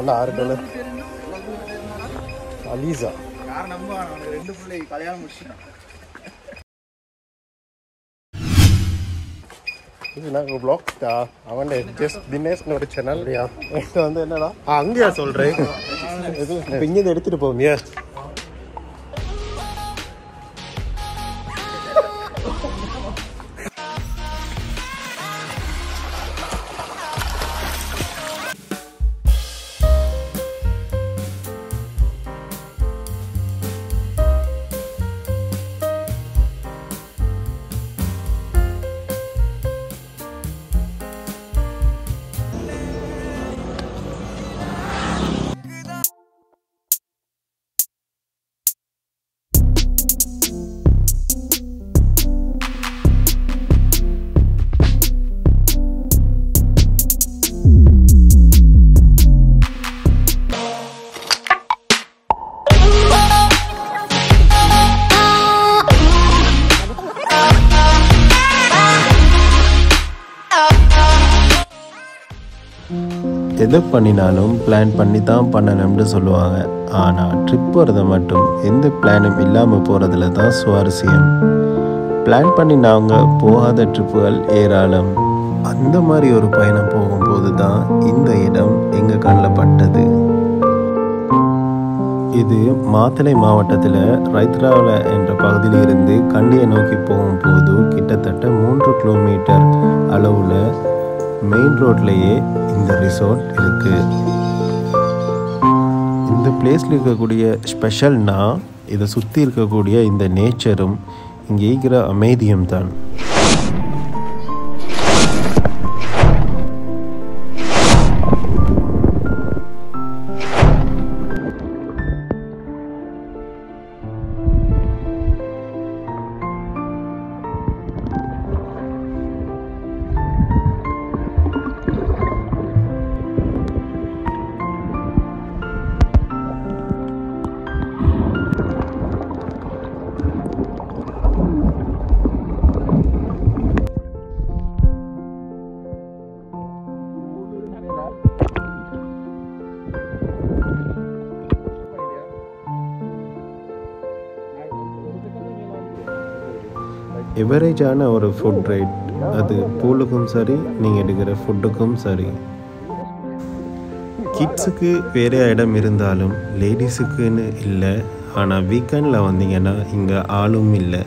கல்யாணம் ஆறு கல்லு அலீசா. இது நாங்கள் ப்ளாக் தான் அவன் ஜஸ்ட் தினேஷ்னு ஒரு சேனல் இது வந்து என்னடா? அங்கேயா சொல்கிறேன் இது இங்கேருந்து எடுத்துகிட்டு போவியா எதை பண்ணினாலும் பிளான் பண்ணி தான் பண்ணணும்னு சொல்லுவாங்க. ஆனால் ட்ரிப் போகிறத மட்டும் எந்த பிளானும் இல்லாமல் போகிறதுல தான் சுவாரஸ்யம். பிளான் பண்ணி நாங்கள் போகாத ட்ரிப்புகள் ஏராளம். அந்த மாதிரி ஒரு பயணம் போகும்போது தான் இந்த இடம் எங்கள் கண்ணில் பட்டது. இது மாத்தளை மாவட்டத்தில் ரைத்ராவில் என்ற பகுதியில் இருந்து கண்டியை நோக்கி போகும்போது கிட்டத்தட்ட மூன்று கிலோமீட்டர் அளவில் மெயின் ரோட்லேயே இந்த ரிசார்ட் இருக்கு. இந்த பிளேஸில் இருக்கக்கூடிய ஸ்பெஷல்னா இதை சுற்றி இருக்கக்கூடிய இந்த நேச்சரும் இங்கே இருக்கிற அமைதியும் தான். எவரேஜான ஒரு ஃபுட் ரேட் அது பூலுக்கும் சரி நீங்கள் எடுக்கிற ஃபுட்டுக்கும் சரி. கிட்ஸுக்கு வேறு இடம் இருந்தாலும் லேடிஸுக்குன்னு இல்லை. ஆனால் வீக்கெண்டில் வந்தீங்கன்னா இங்கே ஆளும் இல்லை.